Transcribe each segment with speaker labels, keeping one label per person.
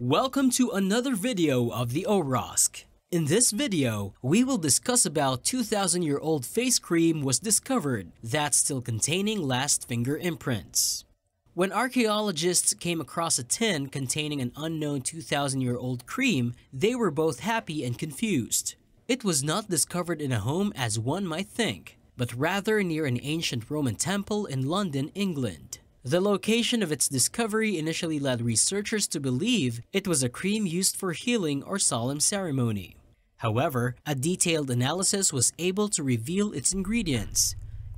Speaker 1: Welcome to another video of the Orosk. In this video, we will discuss about 2000 year old face cream was discovered that's still containing last finger imprints. When archaeologists came across a tin containing an unknown 2000 year old cream, they were both happy and confused. It was not discovered in a home as one might think, but rather near an ancient Roman temple in London, England. The location of its discovery initially led researchers to believe it was a cream used for healing or solemn ceremony. However, a detailed analysis was able to reveal its ingredients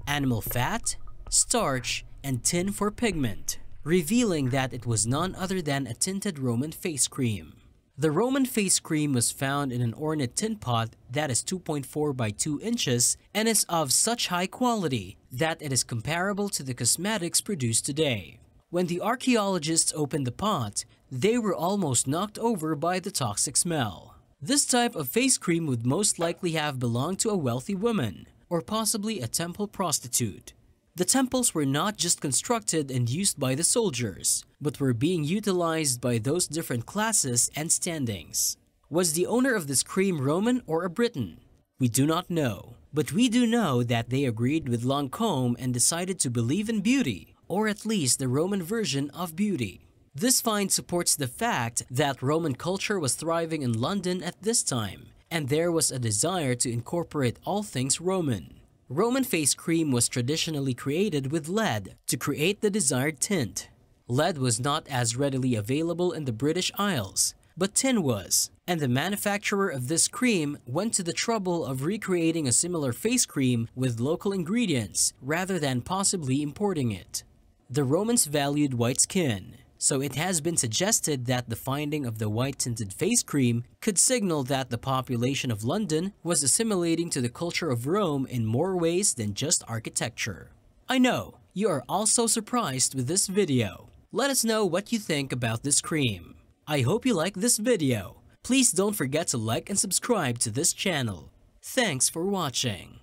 Speaker 1: animal fat, starch, and tin for pigment, revealing that it was none other than a tinted Roman face cream. The Roman face cream was found in an ornate tin pot that is 2.4 by 2 inches and is of such high quality that it is comparable to the cosmetics produced today. When the archaeologists opened the pot, they were almost knocked over by the toxic smell. This type of face cream would most likely have belonged to a wealthy woman, or possibly a temple prostitute. The temples were not just constructed and used by the soldiers, but were being utilized by those different classes and standings. Was the owner of this cream Roman or a Briton? We do not know, but we do know that they agreed with Lancôme and decided to believe in beauty, or at least the Roman version of beauty. This find supports the fact that Roman culture was thriving in London at this time, and there was a desire to incorporate all things Roman. Roman face cream was traditionally created with lead to create the desired tint. Lead was not as readily available in the British Isles, but tin was, and the manufacturer of this cream went to the trouble of recreating a similar face cream with local ingredients rather than possibly importing it. The Romans valued white skin, so it has been suggested that the finding of the white tinted face cream could signal that the population of London was assimilating to the culture of Rome in more ways than just architecture. I know, you are also surprised with this video. Let us know what you think about this cream. I hope you like this video. Please don't forget to like and subscribe to this channel. Thanks for watching.